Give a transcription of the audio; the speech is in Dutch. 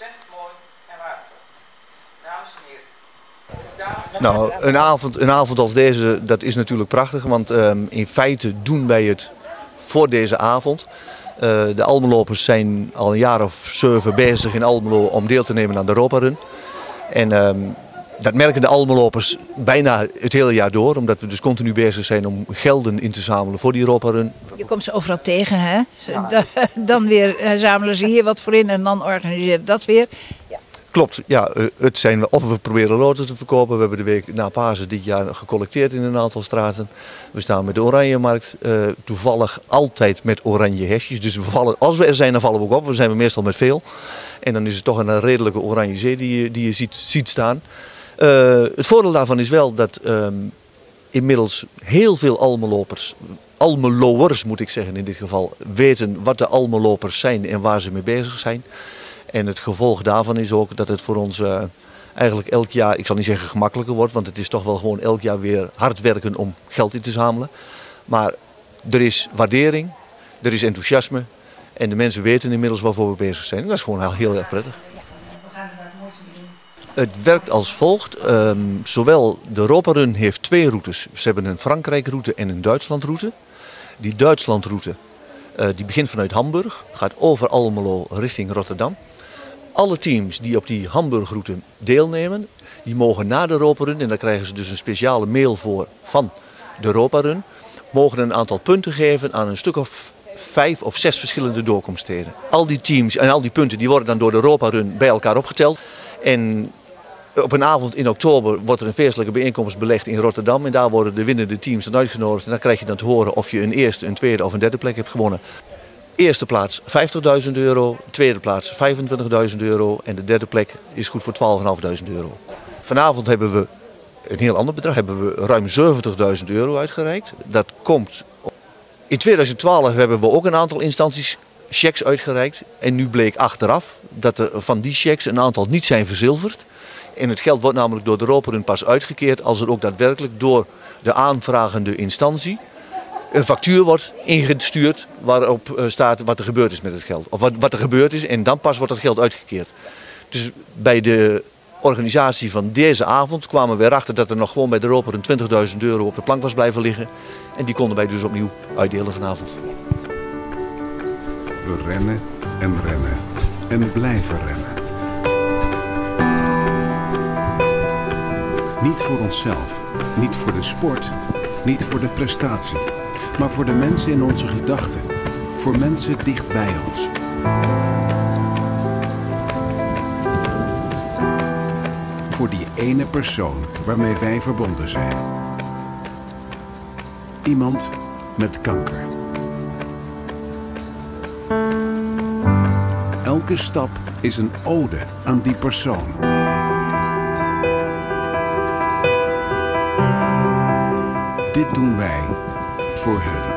ontzettend mooi en waardevol. Dames en heren. Nou, een avond, een avond als deze, dat is natuurlijk prachtig. Want ehm, in feite doen wij het voor deze avond. Uh, de Almelopers zijn al een jaar of zeven bezig in Almelo om deel te nemen aan de Europa. En ehm, dat merken de Almelopers bijna het hele jaar door. Omdat we dus continu bezig zijn om gelden in te zamelen voor die Europa Run. Je komt ze overal tegen, hè? Dan weer eh, zamelen ze hier wat voor in en dan organiseren dat weer. Ja. Klopt, ja, eh, het zijn, of we proberen loten te verkopen. We hebben de week na Pasen dit jaar gecollecteerd in een aantal straten. We staan met de Oranjemarkt, uh, toevallig altijd met oranje hesjes. Dus we vallen, als we er zijn, dan vallen we ook op. We zijn we meestal met veel. En dan is het toch een redelijke oranje zee die je, die je ziet, ziet staan. Uh, het voordeel daarvan is wel dat um, inmiddels heel veel almelopers, almeloers moet ik zeggen in dit geval, weten wat de almelopers zijn en waar ze mee bezig zijn. En het gevolg daarvan is ook dat het voor ons uh, eigenlijk elk jaar, ik zal niet zeggen gemakkelijker wordt, want het is toch wel gewoon elk jaar weer hard werken om geld in te zamelen. Maar er is waardering, er is enthousiasme en de mensen weten inmiddels waarvoor we bezig zijn. Dat is gewoon heel erg prettig. Het werkt als volgt. Um, zowel de Europa Run heeft twee routes. Ze hebben een Frankrijk-route en een Duitsland-route. Die Duitsland-route uh, die begint vanuit Hamburg, gaat over Almelo richting Rotterdam. Alle teams die op die Hamburg-route deelnemen, die mogen na de Europa Run, en daar krijgen ze dus een speciale mail voor van de Europa Run, mogen een aantal punten geven aan een stuk of vijf of zes verschillende doorkomststeden. Al die teams en al die punten die worden dan door de Europa Run bij elkaar opgeteld. En op een avond in oktober wordt er een feestelijke bijeenkomst belegd in Rotterdam. En daar worden de winnende teams dan uitgenodigd. En dan krijg je dan te horen of je een eerste, een tweede of een derde plek hebt gewonnen. Eerste plaats 50.000 euro, tweede plaats 25.000 euro en de derde plek is goed voor 12.500 euro. Vanavond hebben we een heel ander bedrag, hebben we ruim 70.000 euro uitgereikt. Dat komt. In 2012 hebben we ook een aantal instanties checks uitgereikt. En nu bleek achteraf dat er van die checks een aantal niet zijn verzilverd. En het geld wordt namelijk door de Roperun pas uitgekeerd als er ook daadwerkelijk door de aanvragende instantie een factuur wordt ingestuurd waarop eh, staat wat er gebeurd is met het geld. Of wat, wat er gebeurd is en dan pas wordt dat geld uitgekeerd. Dus bij de organisatie van deze avond kwamen we erachter dat er nog gewoon bij de Roper een 20.000 euro op de plank was blijven liggen. En die konden wij dus opnieuw uitdelen vanavond. We rennen en rennen en blijven rennen. Niet voor onszelf, niet voor de sport, niet voor de prestatie, maar voor de mensen in onze gedachten, voor mensen dicht bij ons. Voor die ene persoon waarmee wij verbonden zijn. Iemand met kanker. Elke stap is een ode aan die persoon. Dit doen wij voor hun.